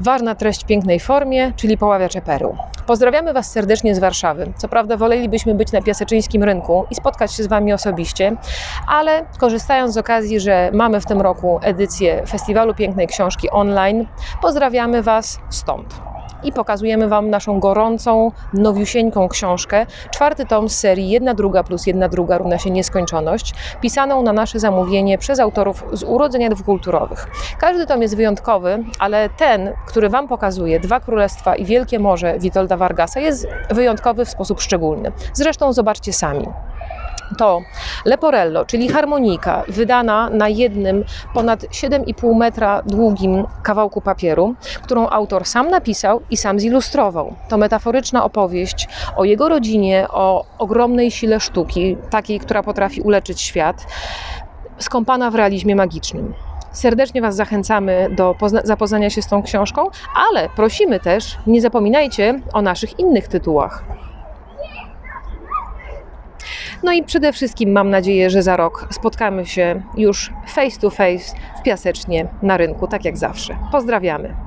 Ważna treść w pięknej formie, czyli poławiacze pereł. Pozdrawiamy Was serdecznie z Warszawy. Co prawda wolelibyśmy być na Piaseczyńskim Rynku i spotkać się z Wami osobiście, ale korzystając z okazji, że mamy w tym roku edycję Festiwalu Pięknej Książki online, pozdrawiamy Was stąd i pokazujemy Wam naszą gorącą, nowiusieńką książkę, czwarty tom z serii Jedna druga plus jedna druga równa się nieskończoność, pisaną na nasze zamówienie przez autorów z urodzenia dwukulturowych. Każdy tom jest wyjątkowy, ale ten, który Wam pokazuje Dwa Królestwa i Wielkie Morze Witolda Vargasa jest wyjątkowy w sposób szczególny. Zresztą zobaczcie sami to Leporello, czyli harmonika, wydana na jednym ponad 7,5 metra długim kawałku papieru, którą autor sam napisał i sam zilustrował. To metaforyczna opowieść o jego rodzinie, o ogromnej sile sztuki, takiej, która potrafi uleczyć świat, skąpana w realizmie magicznym. Serdecznie Was zachęcamy do pozna- zapoznania się z tą książką, ale prosimy też, nie zapominajcie o naszych innych tytułach. No i przede wszystkim mam nadzieję, że za rok spotkamy się już face to face w Piasecznie na rynku, tak jak zawsze. Pozdrawiamy.